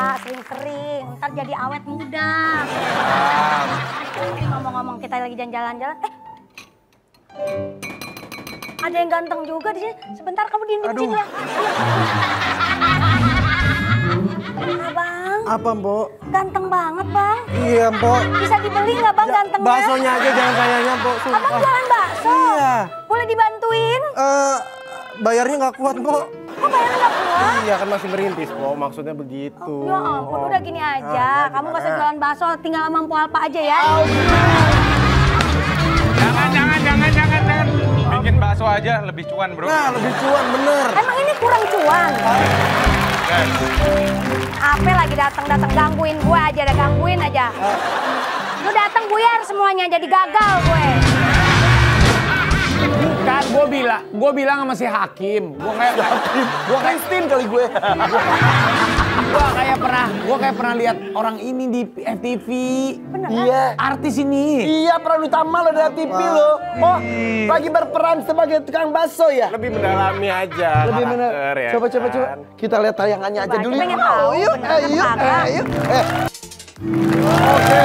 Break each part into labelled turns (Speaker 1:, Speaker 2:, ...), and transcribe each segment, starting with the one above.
Speaker 1: Pak, sering-sering. Ntar jadi awet muda. Ngomong-ngomong kita lagi jalan-jalan-jalan. Eh, ada yang ganteng juga di sini. Sebentar kamu diem di sini ya. Abang,
Speaker 2: Apa, Mbok?
Speaker 1: ganteng banget bang.
Speaker 2: Iya, Mbok.
Speaker 1: Bisa dibeli nggak bang gantengnya?
Speaker 2: Baksonya aja jangan kayaknya, Mbok.
Speaker 1: Abang jualan bakso.
Speaker 2: Iya.
Speaker 1: Boleh dibantuin?
Speaker 2: Eh, bayarnya nggak kuat, Mbok.
Speaker 1: Kok nggak?
Speaker 2: Iya, kan masih merintis, Mbok. Maksudnya begitu.
Speaker 1: Ya ampun, udah gini aja.
Speaker 2: Ah,
Speaker 1: Kamu gak usah jualan bakso, tinggal sama Mpo Alpa aja ya.
Speaker 3: Jangan, jangan, jangan, jangan, jangan. Bikin bakso aja lebih cuan, bro.
Speaker 2: Nah, lebih cuan, bener.
Speaker 1: Emang ini kurang cuan. Apa lagi datang-datang gangguin gue aja, ada gangguin aja. Lu datang buyar semuanya, jadi gagal gue.
Speaker 4: Kan gue bilang, gue bilang sama si Hakim, gue kayak gue kayak
Speaker 2: Kristin kali gue.
Speaker 4: gue kayak pernah, gue kayak pernah lihat orang ini di FTV.
Speaker 1: Bener
Speaker 5: Iya.
Speaker 4: Artis ini.
Speaker 5: Iya peran utama lo dari TV lo. Oh, lagi berperan sebagai tukang bakso ya?
Speaker 2: Lebih mendalami aja
Speaker 5: Lebih benar.
Speaker 2: ya
Speaker 5: Coba coba
Speaker 2: kan?
Speaker 5: coba. Kita lihat tayangannya aja dulu. Oh, yuk, yuk, yuk. Eh. Oke.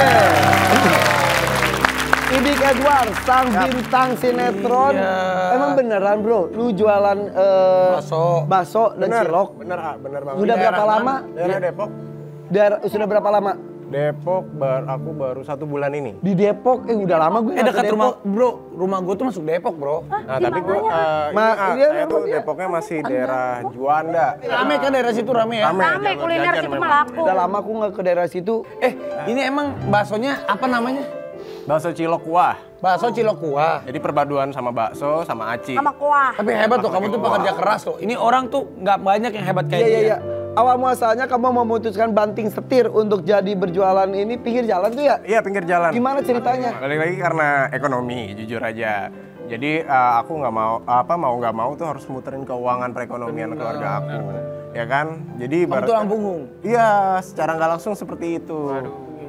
Speaker 5: Idik Edward, sang bintang sinetron. Emang beneran bro, lu jualan eh,
Speaker 4: Bakso.
Speaker 5: bakso dan
Speaker 2: Bener,
Speaker 5: cilok.
Speaker 2: bener, ah, bener banget.
Speaker 5: Udah
Speaker 2: Di
Speaker 5: berapa
Speaker 2: daerah
Speaker 5: lama?
Speaker 2: mana? Daerah Depok.
Speaker 5: Daerah, sudah berapa lama?
Speaker 2: Depok, bar, aku baru satu bulan ini.
Speaker 5: Di Depok, eh udah lama gue
Speaker 4: Eh dekat
Speaker 5: Depok.
Speaker 4: rumah, bro. Rumah gue tuh masuk Depok, bro.
Speaker 2: Nah, tapi gue, eh,
Speaker 5: Ma-
Speaker 2: ini, ah,
Speaker 5: iya,
Speaker 2: saya tuh
Speaker 5: iya.
Speaker 2: Depoknya masih daerah Juanda.
Speaker 4: Rame kan daerah situ rame ya.
Speaker 2: Rame,
Speaker 1: Rame kuliner situ
Speaker 2: memang.
Speaker 1: mah laku.
Speaker 5: Udah lama aku nggak ke daerah situ.
Speaker 4: Eh, ini emang baksonya apa namanya?
Speaker 2: Bakso cilok kuah.
Speaker 4: Bakso cilok kuah.
Speaker 2: Jadi perpaduan sama bakso sama aci.
Speaker 1: Sama kuah.
Speaker 4: Tapi hebat tuh, kamu tuh pekerja keras tuh. Ini orang tuh nggak banyak yang hebat kayak
Speaker 5: Iya iya
Speaker 4: dia.
Speaker 5: iya. Awal muasalnya kamu memutuskan banting setir untuk jadi berjualan ini pinggir jalan tuh ya?
Speaker 2: Iya pinggir jalan.
Speaker 5: Gimana ceritanya?
Speaker 2: Balik lagi karena ekonomi, jujur aja. Jadi eh, aku nggak mau apa mau nggak mau tuh harus muterin keuangan perekonomian keluarga aku, ya kan? Jadi
Speaker 4: Kamu tulang punggung.
Speaker 2: Iya, secara nggak langsung seperti itu.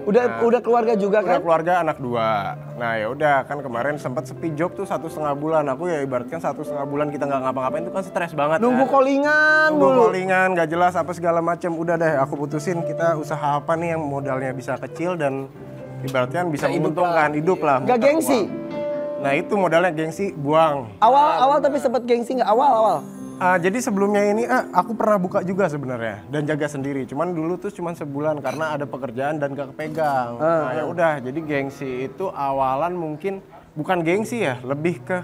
Speaker 5: Udah udah keluarga juga
Speaker 2: Udah
Speaker 5: kan?
Speaker 2: keluarga anak dua. Nah ya udah kan kemarin sempat sepi job tuh satu setengah bulan. Aku ya ibaratkan satu setengah bulan kita nggak ngapa-ngapain itu kan stres banget.
Speaker 5: Nunggu
Speaker 2: kan.
Speaker 5: callingan
Speaker 2: Nunggu callingan, nggak jelas apa segala macam. Udah deh, aku putusin kita usaha apa nih yang modalnya bisa kecil dan ibaratkan bisa menguntungkan hidup lah.
Speaker 5: Gak gengsi.
Speaker 2: uang. Nah itu modalnya gengsi, buang.
Speaker 5: Awal awal tapi sempat gengsi nggak awal awal.
Speaker 2: Ah, jadi sebelumnya ini ah, aku pernah buka juga sebenarnya dan jaga sendiri. Cuman dulu tuh cuman sebulan karena ada pekerjaan dan gak kepegang. Nah ya udah, jadi gengsi itu awalan mungkin bukan gengsi ya, lebih ke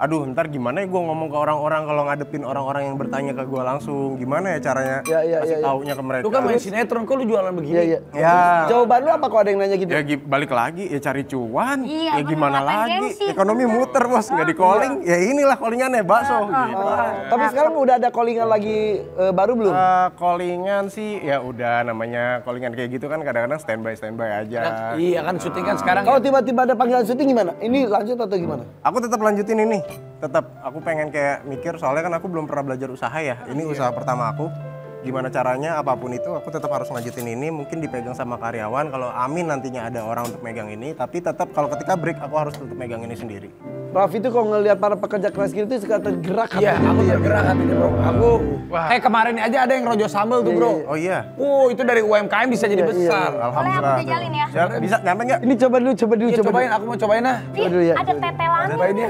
Speaker 2: aduh ntar gimana ya gue ngomong ke orang-orang kalau ngadepin orang-orang yang bertanya ke gue langsung gimana ya caranya
Speaker 5: Ya, ya,
Speaker 2: kasih
Speaker 5: ya, ya.
Speaker 2: taunya ke mereka.
Speaker 4: Lu kan main sinetron, kok lu jualan begini?
Speaker 5: Iya iya.
Speaker 2: Ya.
Speaker 5: Jawaban lu apa kalau ada yang nanya gitu?
Speaker 2: Ya balik lagi ya cari cuan,
Speaker 1: Iya,
Speaker 2: ya gimana lagi?
Speaker 1: gengsi?
Speaker 2: Ekonomi muter bos, nggak di calling, ya inilah callingannya bakso. gitu.
Speaker 5: Tapi sekarang udah ada callingan lagi eh, baru belum?
Speaker 2: Eh, callingan sih ya udah namanya callingan kayak gitu kan kadang-kadang standby standby aja.
Speaker 4: Iya kan syuting kan sekarang.
Speaker 5: Kalau tiba-tiba ada panggilan syuting gimana? Ini lanjut atau gimana?
Speaker 2: Aku tetap lanjutin ini, tetap aku pengen kayak mikir soalnya kan aku belum pernah belajar usaha ya. Ini usaha pertama aku. Gimana caranya apa pun itu aku tetap harus lanjutin ini. Mungkin dipegang sama karyawan. Kalau amin nantinya ada orang untuk megang ini. Tapi tetap kalau ketika break aku harus tetap megang ini sendiri.
Speaker 5: Raffi itu kalau ngelihat para pekerja keras gitu suka tergerak
Speaker 4: Iya,
Speaker 5: hatinya.
Speaker 4: aku tergerak hatinya bro. Aku, eh kemarin aja ada yang rojo sambel tuh bro.
Speaker 2: Oh iya.
Speaker 4: Oh itu dari UMKM bisa jadi besar.
Speaker 2: Alhamdulillah.
Speaker 1: aku jajalin ya.
Speaker 2: Bisa nyampe nggak?
Speaker 5: Ini coba dulu, coba dulu,
Speaker 4: Iya
Speaker 5: coba
Speaker 4: cobain, aku mau cobain ah.
Speaker 5: Ya,
Speaker 1: ada tetelannya.
Speaker 4: Cobain ya.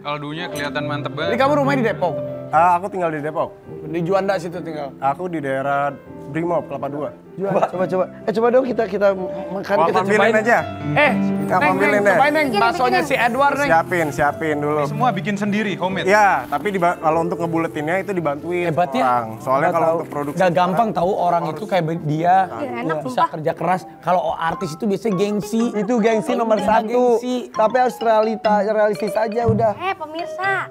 Speaker 3: kaldunya kelihatan mantep banget.
Speaker 4: kamu rumahnya di Depok?
Speaker 2: Ah, aku tinggal di Depok.
Speaker 4: Di Juanda situ tinggal.
Speaker 2: Aku di daerah Brimob Kelapa Dua.
Speaker 5: Coba, coba, coba. Eh coba dong kita kita makan kita
Speaker 2: ambilin aja.
Speaker 4: Eh,
Speaker 2: Kita
Speaker 4: Neng,
Speaker 2: ambilin
Speaker 4: Neng,
Speaker 2: deh.
Speaker 4: cobain Neng, baksonya si Edward Neng.
Speaker 2: Siapin, siapin dulu.
Speaker 3: Semua bikin sendiri, homemade.
Speaker 2: Ya, tapi kalau untuk ngebuletinnya itu dibantuin
Speaker 4: Hebat ya.
Speaker 2: orang. Soalnya kalau untuk produksi
Speaker 4: Gak gampang tahu orang itu kayak dia
Speaker 1: Iya, enak,
Speaker 4: bisa kerja keras. Kalau artis itu biasanya gengsi.
Speaker 5: Itu gengsi nomor satu.
Speaker 4: gengsi.
Speaker 5: Tapi harus realita, realistis aja udah.
Speaker 1: Eh pemirsa,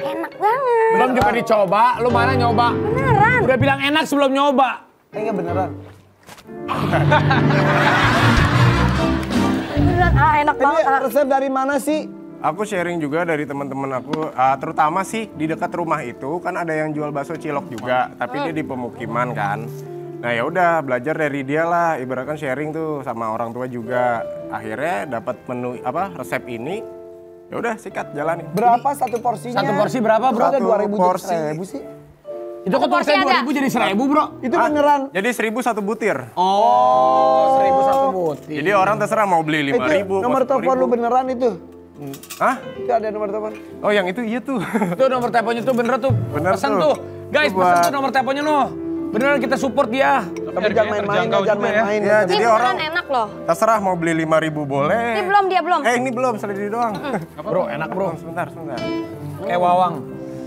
Speaker 1: enak banget.
Speaker 4: Belum juga dicoba, lu mana nyoba?
Speaker 1: Beneran.
Speaker 4: Udah bilang enak sebelum nyoba.
Speaker 5: Eh enggak beneran.
Speaker 1: Beneran, ah enak
Speaker 5: Ini
Speaker 1: banget. ah.
Speaker 5: resep dari mana sih?
Speaker 2: Aku sharing juga dari teman-teman aku, ah, terutama sih di dekat rumah itu kan ada yang jual bakso cilok juga, tapi dia di pemukiman kan. Nah ya udah belajar dari dia lah, ibaratkan sharing tuh sama orang tua juga. Akhirnya dapat menu apa resep ini, ya udah sikat jalani.
Speaker 5: Berapa satu porsinya?
Speaker 4: Satu porsi berapa, bro?
Speaker 5: Ada
Speaker 2: Satu
Speaker 5: 2000
Speaker 2: porsi.
Speaker 5: ribu sih.
Speaker 4: Itu kok tulisnya
Speaker 1: ada.
Speaker 4: 2000 jadi 1000 bro?
Speaker 5: Itu beneran.
Speaker 2: Jadi seribu satu butir.
Speaker 4: Oh, 1000 satu butir.
Speaker 2: Jadi orang terserah mau beli lima
Speaker 5: Itu
Speaker 2: ribu.
Speaker 5: nomor telepon lu beneran itu.
Speaker 2: Hah?
Speaker 5: Itu ada nomor telepon.
Speaker 2: Oh yang itu iya tuh.
Speaker 4: Tuh nomor teleponnya tuh bener tuh.
Speaker 2: Bener
Speaker 4: Pesan
Speaker 2: tuh.
Speaker 4: tuh. Guys,
Speaker 2: Itu
Speaker 4: pesan tuh nomor teleponnya noh. Beneran kita support dia.
Speaker 5: Tapi jangan main-main,
Speaker 3: terjangkau
Speaker 5: jangan
Speaker 3: ya.
Speaker 5: main-main.
Speaker 2: Ya,
Speaker 1: Ini
Speaker 2: jadi
Speaker 1: beneran
Speaker 2: orang
Speaker 1: enak loh.
Speaker 2: terserah mau beli lima ribu boleh.
Speaker 1: Ini belum dia belum.
Speaker 2: Eh ini belum, selidiki doang.
Speaker 4: Bro, enak bro.
Speaker 2: Sebentar, sebentar.
Speaker 4: Kayak wawang.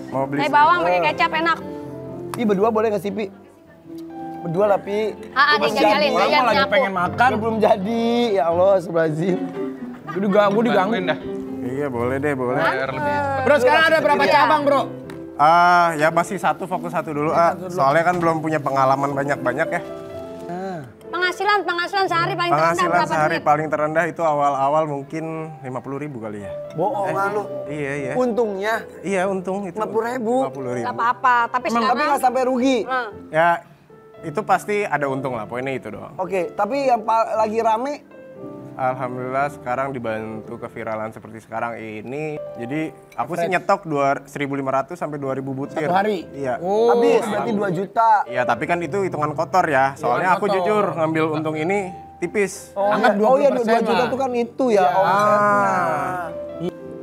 Speaker 2: Mau beli
Speaker 1: Kayak bawang pakai kecap enak.
Speaker 5: Ih berdua boleh nggak sih Pi? Berdua lah Pi.
Speaker 1: Ah, ada yang jajalin,
Speaker 4: Orang mah lagi
Speaker 1: nyapu.
Speaker 4: pengen makan.
Speaker 5: Kan belum jadi. Ya Allah, sebazim.
Speaker 4: Gue diganggu, gue diganggu.
Speaker 3: Bantuin dah.
Speaker 2: Iya boleh deh, boleh.
Speaker 4: Bro, sekarang ada berapa
Speaker 1: Iya.
Speaker 4: cabang bro?
Speaker 2: Ah, ya masih satu fokus satu dulu ah. Soalnya kan belum punya pengalaman banyak-banyak ya.
Speaker 1: Penghasilan, penghasilan sehari paling terendah
Speaker 2: Penghasilan
Speaker 1: berapa
Speaker 2: sehari
Speaker 1: duit?
Speaker 2: paling terendah itu awal-awal mungkin 50 ribu kali ya.
Speaker 5: Bohongan lu.
Speaker 2: Iya, iya.
Speaker 5: Untungnya
Speaker 2: Iya untung itu.
Speaker 5: 50.000.
Speaker 2: 50 ribu.
Speaker 1: Gak apa-apa, tapi
Speaker 5: tapi
Speaker 1: sekarang...
Speaker 5: nggak sampai rugi.
Speaker 1: Nah,
Speaker 2: Ya itu pasti ada untung lah, poinnya itu doang.
Speaker 5: Oke, tapi yang lagi rame
Speaker 2: Alhamdulillah sekarang dibantu keviralan seperti sekarang ini. Jadi aku sih nyetok dua- 1.500 sampai 2.000 butir.
Speaker 4: Satu hari?
Speaker 2: Iya.
Speaker 4: Oh,
Speaker 5: habis berarti 2 juta.
Speaker 2: Iya, tapi kan itu hitungan kotor ya. Soalnya aku
Speaker 4: kotor.
Speaker 2: jujur ngambil untung ini tipis.
Speaker 5: Oh,
Speaker 4: Anggap
Speaker 5: iya. oh iya 2
Speaker 4: 20%
Speaker 5: juta tuh kan itu ya omsetnya.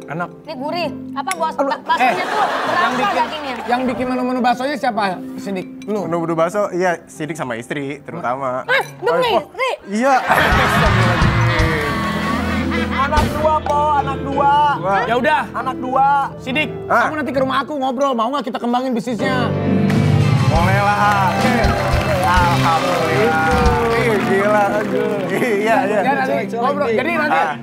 Speaker 4: enak.
Speaker 1: ini gurih. Apa bos, ba- baksonya tuh
Speaker 4: yang
Speaker 1: berapa
Speaker 4: bikin,
Speaker 1: dagingnya?
Speaker 4: yang bikin menu-menu baksonya siapa? Sidik, lu.
Speaker 2: Menu-menu bakso, iya sidik sama istri terutama.
Speaker 1: Hah, lu
Speaker 2: Oh,
Speaker 1: punya
Speaker 2: oh,
Speaker 1: istri?
Speaker 2: Iya.
Speaker 5: Anak dua po, anak dua.
Speaker 4: Ya udah,
Speaker 5: Anak dua.
Speaker 4: Sidik,
Speaker 2: Ah.
Speaker 4: kamu nanti ke rumah aku ngobrol, mau nggak kita kembangin bisnisnya?
Speaker 2: Boleh lah. Alhamdulillah. Ih, gila. Iya, iya.
Speaker 4: Ya nanti ngobrol. Jadi nanti
Speaker 2: Ah.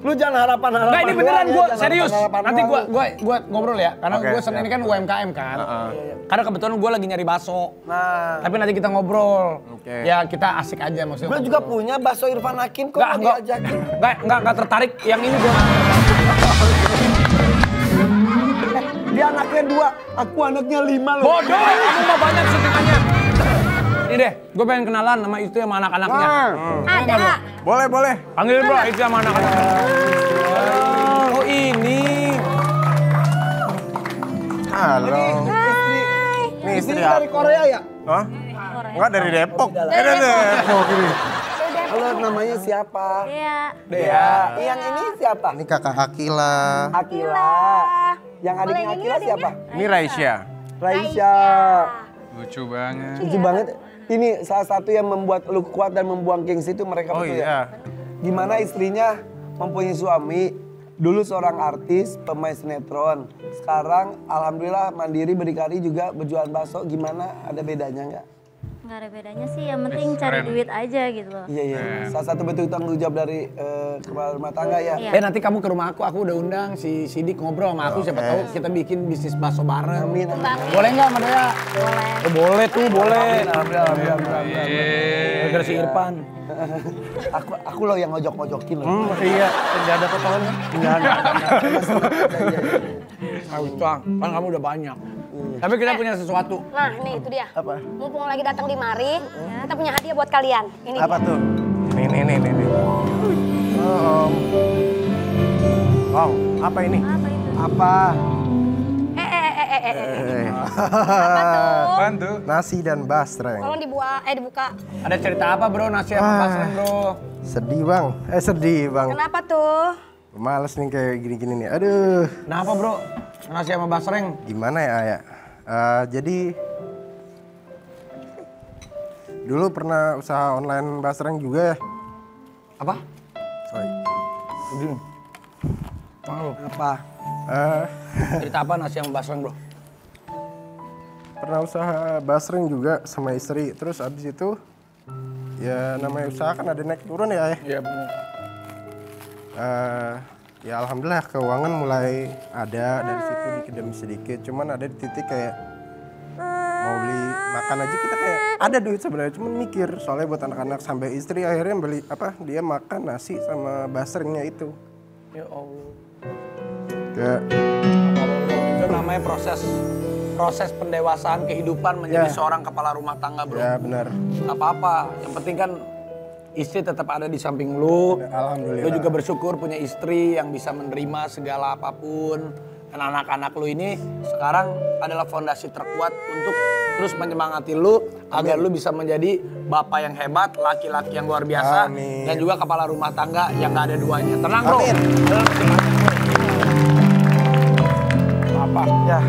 Speaker 5: Lu jangan harapan-harapan.
Speaker 4: Enggak ini beneran
Speaker 5: ya,
Speaker 4: gue serius. Nanti gue gue gue ngobrol ya. Karena
Speaker 2: Oke,
Speaker 4: gue ini
Speaker 2: siap.
Speaker 4: kan UMKM kan.
Speaker 2: Heeh.
Speaker 4: Karena kebetulan gue lagi nyari bakso.
Speaker 5: Nah,
Speaker 4: Tapi nanti kita ngobrol.
Speaker 2: Oke.
Speaker 4: Ya kita asik aja maksudnya.
Speaker 5: gue juga punya bakso Irfan Hakim kok
Speaker 4: Enggak, enggak,
Speaker 5: diajakin.
Speaker 4: enggak, enggak, enggak tertarik. Yang ini gue
Speaker 5: Dia anaknya dua, aku anaknya lima loh.
Speaker 4: bodoh. Kamu mau banyak syutingannya. Ini deh, gue pengen kenalan sama istri sama anak-anaknya.
Speaker 1: Ada.
Speaker 2: Boleh, boleh.
Speaker 4: Panggil bro, istri sama anak-anaknya. Oh ini.
Speaker 2: Halo.
Speaker 5: Istri,
Speaker 2: Ini istri
Speaker 5: istri dari. Korea ya?
Speaker 2: Hah? Enggak dari Depok. Eh, dari Depok ini.
Speaker 5: Halo, namanya siapa?
Speaker 1: Iya.
Speaker 5: Dea. Yang ini siapa?
Speaker 2: Ini kakak Akila.
Speaker 5: Akila. Yang adiknya Akila siapa?
Speaker 2: Ini Raisya.
Speaker 5: Raisya.
Speaker 3: Lucu banget.
Speaker 5: Lucu banget. Ini salah satu yang membuat lu kuat dan membuang gengsi itu mereka
Speaker 2: Oh
Speaker 5: berdua
Speaker 2: iya.
Speaker 5: ya. Gimana istrinya mempunyai suami, dulu seorang artis, pemain sinetron. Sekarang alhamdulillah mandiri berdikari juga berjualan bakso. Gimana? Ada bedanya nggak?
Speaker 6: Nggak ada bedanya sih yang penting cari duit aja gitu loh
Speaker 5: Iya iya. Salah satu bentuk tanggung jawab dari eh, kepala rumah tangga ya.
Speaker 6: Iya.
Speaker 4: Eh nanti kamu ke rumah aku, aku udah undang si Sidik ngobrol sama aku. Siapa tahu kita bikin bisnis bakso bareng.
Speaker 5: Amin. amin.
Speaker 4: Boleh nggak sama Dea?
Speaker 6: boleh
Speaker 4: Oh, boleh tuh, boleh.
Speaker 5: Alhamdulillah, alhamdulillah, alhamdulillah.
Speaker 4: Gara-gara si Irfan.
Speaker 5: aku aku loh yang ngojok-ngojokin loh.
Speaker 2: Hmm, iya. Enggak ada potongannya.
Speaker 5: Enggak ada.
Speaker 4: Tahu Cang, kan kamu udah banyak. Tapi kita punya sesuatu.
Speaker 1: Nah, nih itu dia.
Speaker 2: Apa?
Speaker 1: Mumpung lagi datang di mari, kita punya hadiah buat kalian. Ini
Speaker 2: Apa
Speaker 1: dia.
Speaker 2: tuh? Nih, nih, nih. nih. Oh. Wow, apa ini?
Speaker 6: apa itu
Speaker 5: Apa?
Speaker 1: Eh, eh, eh, eh, eh, eh.
Speaker 2: Eh.
Speaker 3: Bantu.
Speaker 2: Nasi dan basreng.
Speaker 1: Tolong dibuat, eh dibuka.
Speaker 4: Ada cerita apa bro, nasi sama
Speaker 2: Ah.
Speaker 4: basreng bro?
Speaker 2: Sedih bang, eh sedih bang.
Speaker 1: Kenapa tuh?
Speaker 2: Males nih kayak gini-gini nih. Aduh,
Speaker 4: Kenapa bro? Nasi sama basreng?
Speaker 2: gimana ya Ayah? Eh, jadi dulu pernah usaha online basreng juga ya.
Speaker 4: Apa?
Speaker 2: Sorry.
Speaker 4: Malu.
Speaker 5: Apa?
Speaker 2: Eh,
Speaker 4: Cerita apa nasi sama basreng bro?
Speaker 2: pernah usaha basreng juga sama istri. Terus abis itu ya namanya usaha kan ada naik turun ya Ayah.
Speaker 4: Iya bener.
Speaker 2: Eh, ya alhamdulillah keuangan mulai ada dari situ dikit demi sedikit. Cuman ada di titik kayak mau beli makan aja kita kayak ada duit sebenarnya cuman mikir soalnya buat anak-anak sampai istri akhirnya beli apa dia makan nasi sama basrengnya itu
Speaker 4: Ya Allah.
Speaker 2: kayak
Speaker 4: Itu namanya proses proses pendewasaan kehidupan menjadi
Speaker 2: Ya.
Speaker 4: seorang kepala rumah tangga bro.
Speaker 2: ya benar
Speaker 4: Gak apa-apa. Yang penting kan istri tetap ada di samping lu.
Speaker 2: alhamdulillah
Speaker 4: Lu juga bersyukur punya istri yang bisa menerima segala apa pun. Dan anak-anak lu ini sekarang adalah fondasi terkuat untuk terus menyemangati lu agar lu bisa menjadi bapak yang hebat, laki-laki yang luar biasa
Speaker 5: Amin.
Speaker 4: dan juga kepala rumah tangga yang gak ada duanya. Tenang, Bro.
Speaker 5: Amin.
Speaker 4: Apa?
Speaker 5: Ya,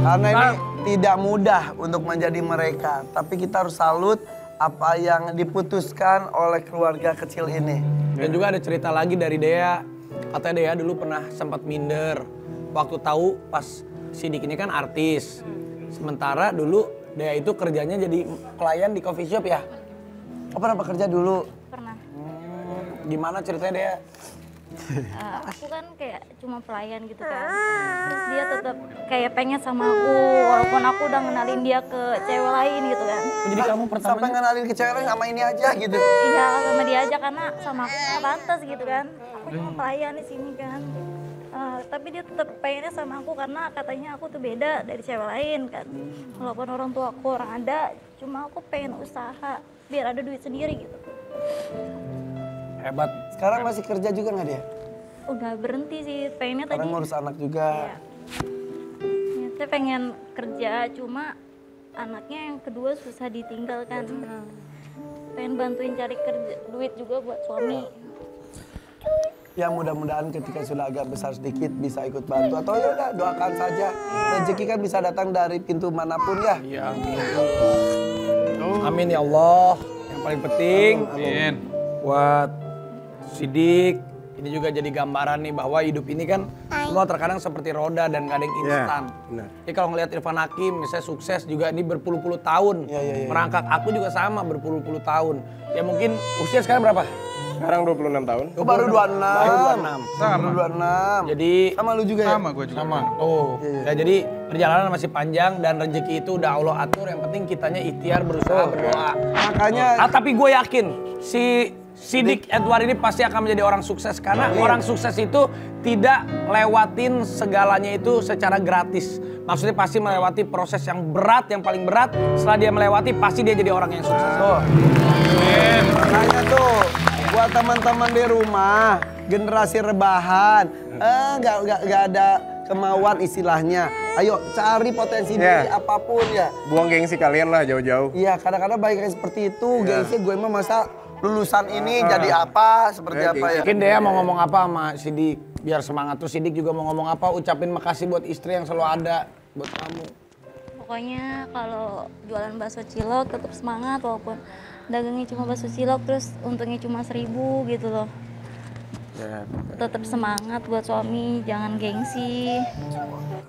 Speaker 5: karena ini tidak mudah untuk menjadi mereka, tapi kita harus salut apa yang diputuskan oleh keluarga kecil ini.
Speaker 4: Dan juga ada cerita lagi dari Dea. Katanya Dea dulu pernah sempat minder. Waktu tahu pas Sidik ini kan artis. Sementara dulu Dea itu kerjanya jadi klien di coffee shop ya.
Speaker 5: Oh, pernah bekerja dulu?
Speaker 6: Pernah.
Speaker 4: Gimana ceritanya Dea?
Speaker 6: Eh, aku kan kayak cuma pelayan gitu kan. Terus dia tetap kayak pengen sama aku walaupun aku udah ngenalin dia ke cewek lain gitu kan.
Speaker 4: Jadi kamu pertama
Speaker 5: Sampai ngenalin ke cewek lain sama ini aja gitu.
Speaker 6: Iya sama dia aja karena sama aku nggak pantas gitu kan. Aku cuma pelayan di sini kan. Eh, tapi dia tetap pengennya sama aku karena katanya aku tuh beda dari cewek lain kan. Walaupun orang tua aku orang ada, cuma aku pengen usaha biar ada duit sendiri gitu.
Speaker 4: hebat.
Speaker 5: Sekarang masih kerja juga nggak dia?
Speaker 6: Udah berhenti sih, pengennya tadi.
Speaker 5: Sekarang ngurus anak juga.
Speaker 6: Iya. Ya, saya pengen kerja, cuma anaknya yang kedua susah ditinggalkan. Pengen bantuin cari kerja, duit juga buat suami.
Speaker 5: Ya mudah-mudahan ketika sudah agak besar sedikit bisa ikut bantu atau ya udah doakan saja. Rezeki kan bisa datang dari pintu mana pun ya.
Speaker 4: Iya, amin. Amin ya Allah. Yang paling penting
Speaker 3: Amin.
Speaker 4: buat Sidik ini juga jadi gambaran nih bahwa hidup ini kan semua terkadang seperti roda dan gak ada yang instan.
Speaker 2: benar.
Speaker 4: Jadi kalau ngelihat Irfan Hakim misalnya sukses juga ini berpuluh-puluh tahun.
Speaker 5: Iya, iya, iya.
Speaker 4: Merangkak aku juga sama berpuluh-puluh tahun. Ya mungkin usia sekarang berapa?
Speaker 2: Sekarang 26 tahun.
Speaker 5: Oh, baru 26.
Speaker 4: Baru 26.
Speaker 5: Baru 26.
Speaker 4: Jadi
Speaker 5: Sama lu juga ya?
Speaker 3: Sama gue juga.
Speaker 4: sama. Oh, ya jadi perjalanan masih panjang dan rezeki itu udah Allah atur. Yang penting kitanya ikhtiar berusaha berdoa.
Speaker 5: Makanya
Speaker 4: Ah, tapi gue yakin si Sidik Edward ini pasti akan menjadi orang sukses karena orang sukses itu tidak lewatin segalanya itu secara gratis. Maksudnya pasti melewati proses yang berat, yang paling berat. Setelah dia melewati, pasti dia jadi orang yang sukses.
Speaker 5: Tuh. Makanya tuh buat teman-teman di rumah, generasi rebahan, eh nggak nggak nggak ada kemauan istilahnya. Ayo cari potensi diri
Speaker 2: Ya.
Speaker 5: apa pun ya.
Speaker 2: Buang gengsi kalian lah jauh-jauh.
Speaker 5: Iya kadang-kadang baik kayak seperti itu. Gengsi gue mah masa lulusan ini jadi apa seperti apa ya.
Speaker 4: Mungkin dia mau ngomong apa sama Sidik biar semangat terus Sidik juga mau ngomong apa ucapin makasih buat istri yang selalu ada buat kamu.
Speaker 6: Pokoknya kalau jualan bakso cilok tetap semangat walaupun dagangnya cuma bakso cilok terus untungnya cuma seribu gitu loh.
Speaker 2: Ya.
Speaker 6: Tetap semangat buat suami, jangan gengsi.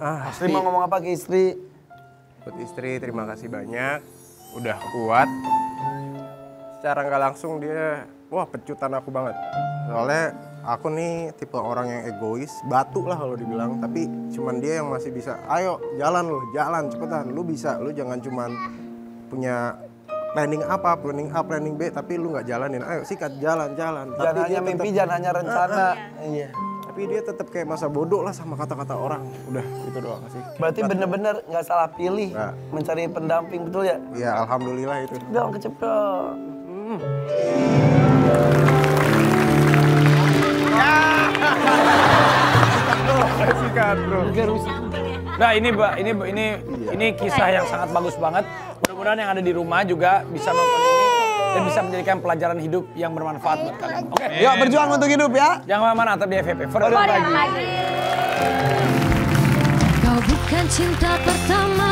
Speaker 2: Ah,
Speaker 5: Istri mau ngomong apa ke istri?
Speaker 2: buat istri terima kasih banyak. Udah kuat. Secara nggak langsung dia, wah pecutan aku banget. Soalnya aku nih tipe orang yang egois, batu lah kalau dibilang. Tapi cuman dia yang masih bisa, ayo jalan lu, jalan cepetan. Lu bisa, lu jangan cuman punya planning apa, planning A, planning B, tapi lu nggak jalanin. Ayo sikat jalan, jalan.
Speaker 5: Jangan
Speaker 2: Tapi
Speaker 5: hanya
Speaker 2: dia
Speaker 5: mimpi,
Speaker 2: tetep-
Speaker 5: jangan hanya rencana. Iya.
Speaker 2: Tapi dia tetap kayak masa bodoh lah sama kata-kata orang. Udah gitu doang sih.
Speaker 5: Berarti bener-bener nggak salah pilih
Speaker 2: Nggak.
Speaker 5: mencari pendamping betul ya?
Speaker 2: Ya alhamdulillah itu.
Speaker 5: Dong kecepet.
Speaker 2: Sikat bro.
Speaker 4: Nah ini Mbak, ini ini ini kisah yang sangat bagus banget. Mudah-mudahan yang ada di rumah juga bisa nonton ini dan bisa menjadikan pelajaran hidup yang bermanfaat buat kalian. Oke,
Speaker 5: Yuk berjuang untuk hidup ya.
Speaker 4: jangan ke mana-mana tetap di FVP. Forever.
Speaker 1: Korea lagi.
Speaker 7: Kau bukan cinta pertamaku